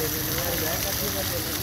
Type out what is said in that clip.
Gracias.